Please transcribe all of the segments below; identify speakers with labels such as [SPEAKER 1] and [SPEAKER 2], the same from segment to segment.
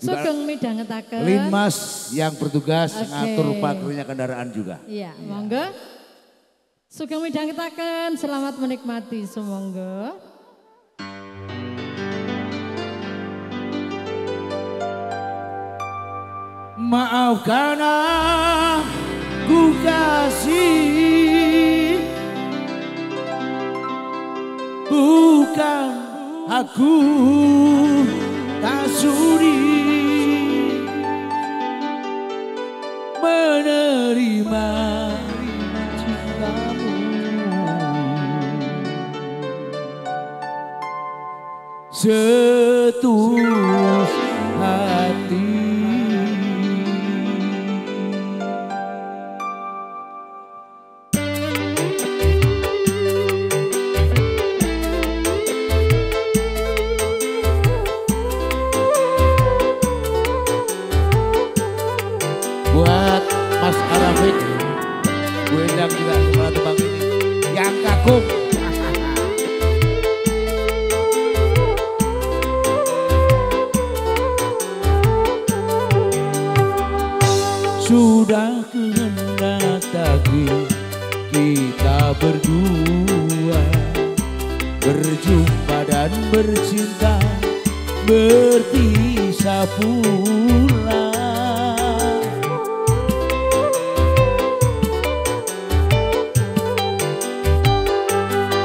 [SPEAKER 1] Sugeng midhangetaken.
[SPEAKER 2] Linmas yang bertugas
[SPEAKER 1] Oke.
[SPEAKER 2] ngatur parkirnya kendaraan juga.
[SPEAKER 1] Iya, monggo. Sugeng midhangetaken, selamat menikmati semonggo.
[SPEAKER 2] Maafkan aku kasih Bukan aku tak sudi Menerima cintamu. Setulus kita berdua berjumpa dan bercinta berpisah pula.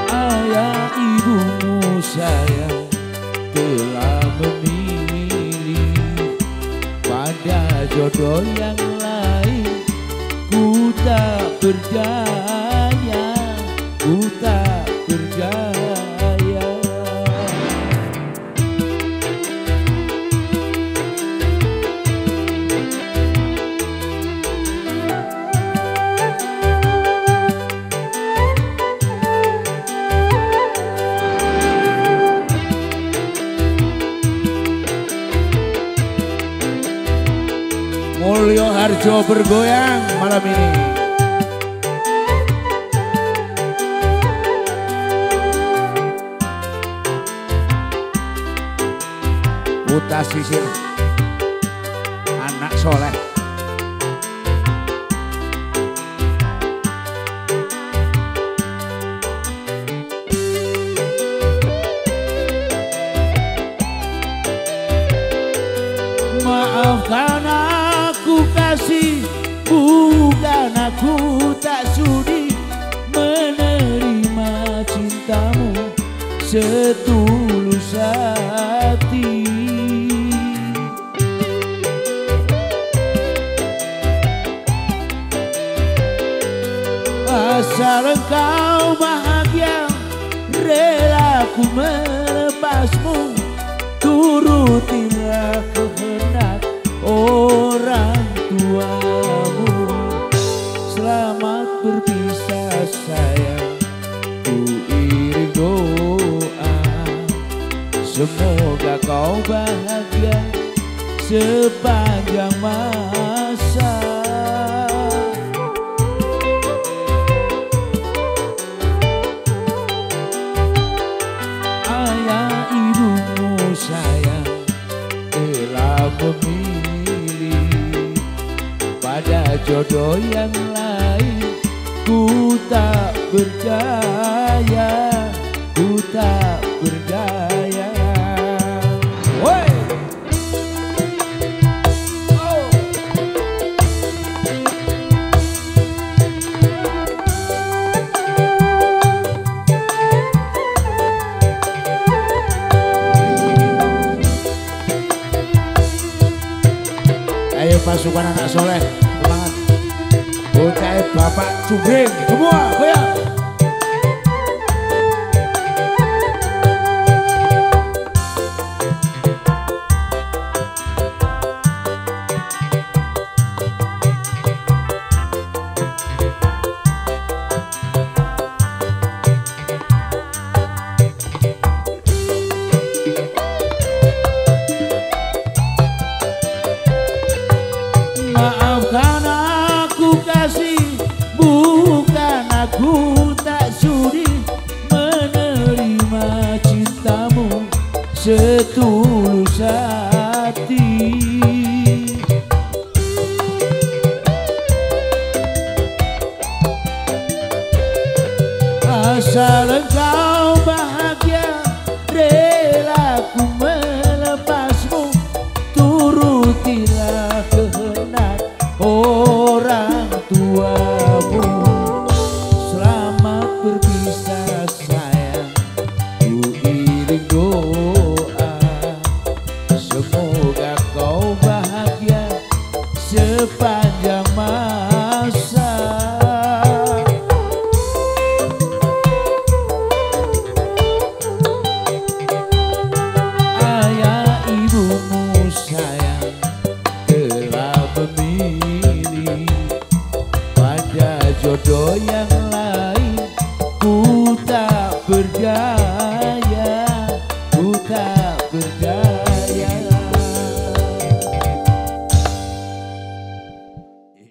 [SPEAKER 2] Ayah ibumu sayang telah memilih pada jodoh yang tak berdaya ku tak berdaya Mulyo Harjo bergoyang malam ini. Puta sisir. Anak soleh. Maafkan aku kasih. Bukan aku tak sudi Menerima cintamu. Setulus Asal engkau bahagia Rela ku melepasmu. Turutilah kehendak orang tuamu. Selamat berpisah sayang. Ku iring doa. Semoga kau bahagia Sepanjang masa pada jodoh yang lain ku tak berdaya ku tak pasukan anak soleh, semangat. Bocah bapak cubring, semua goyang. setulus hati asal engkau berjalan.